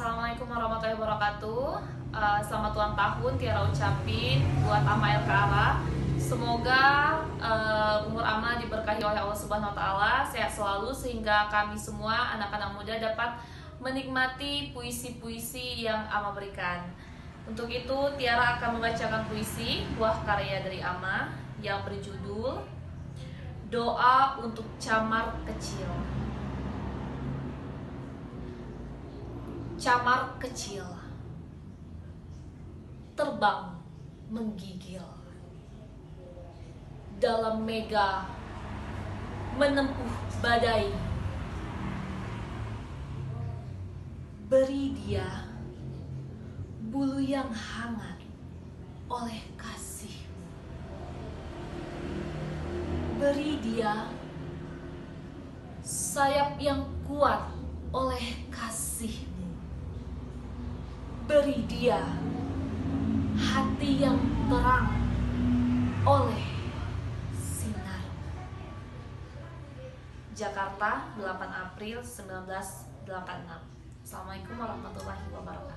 Assalamualaikum warahmatullahi wabarakatuh. Uh, selamat ulang tahun Tiara ucapin buat Ama El Kaara. Semoga uh, umur Ama diberkahi oleh Allah Subhanahu wa taala, sehat selalu sehingga kami semua anak-anak muda dapat menikmati puisi-puisi yang Ama berikan. Untuk itu Tiara akan membacakan puisi buah karya dari Ama yang berjudul Doa untuk Camar Kecil. Camar kecil. Terbang menggigil. Dalam mega menempuh badai. Beri dia bulu yang hangat oleh kasihmu. Beri dia sayap yang kuat oleh beri dia hati yang terang oleh sinar. Jakarta, 8 April 1986. Assalamualaikum warahmatullahi wabarakatuh.